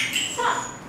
Baby, dance. Stop.